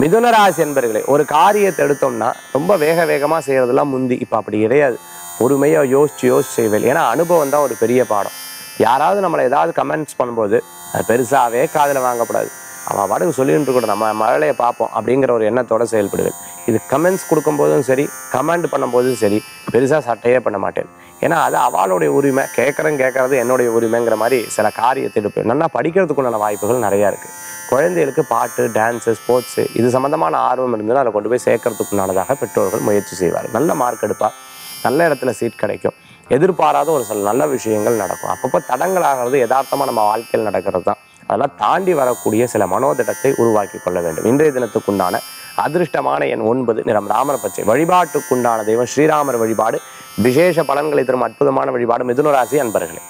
மிதுனராசி என்பர்களே ஒரு காரியத்தை எடுத்தோம்னா ரொம்ப வேக வேகமாக செய்கிறதெல்லாம் முந்தி. இப்போ அப்படி கிடையாது. பொறுமையாக யோசிச்சு யோசிச்சு செய்வேன். ஏன்னா அனுபவம் தான் ஒரு பெரிய பாடம். யாராவது நம்மளை ஏதாவது கமெண்ட்ஸ் பண்ணும்போது அது பெருசாகவே காதில் வாங்கக்கூடாது அவன் பாட்டுக்கு சொல்லிட்டு இருக்கட்டும் நம்ம மழலையை பார்ப்போம். அப்படிங்கிற ஒரு எண்ணத்தோட செயல்படுவேன். இது கமெண்ட்ஸ் கொடுக்கும்போதும் சரி கமெண்ட் பண்ணும்போதும் சரி பெருசாக சட்டையே பண்ண மாட்டேன். ஏன்னா அது அவளுடைய உரிமை. கேட்குறேன் கேட்கறது என்னுடைய உரிமைங்கிற மாதிரி சில காரியத்தை எடுப்பேன். நல்லா படிக்கிறதுக்குண்டான வாய்ப்புகள் நிறையா இருக்குது குழந்தைகளுக்கு பாட்டு டான்ஸு ஸ்போர்ட்ஸு இது சம்மந்தமான ஆர்வம் இருந்ததுன்னா அதை கொண்டு போய் சேர்க்கறதுக்குண்டானதாக பெற்றோர்கள் முயற்சி செய்வார் நல்ல மார்க் எடுப்பார் நல்ல இடத்துல சீட் கிடைக்கும். எதிர்பாராத ஒரு சில நல்ல விஷயங்கள் நடக்கும். அப்பப்போ தடங்களாகிறது யதார்த்தமாக நம்ம வாழ்க்கையில் நடக்கிறது தான் அதெல்லாம் தாண்டி வரக்கூடிய சில மனோதிடத்தை உருவாக்கி கொள்ள வேண்டும். இன்றைய தினத்துக்குண்டான அதிர்ஷ்டமான எண் ஒன்பது நிறம் ராமர பச்சை. வழிபாட்டுக்குண்டான தெய்வம் ஸ்ரீராமர் வழிபாடு. விசேஷ பலன்களை தரும் அற்புதமான வழிபாடு மிதுனராசி அன்பர்களே.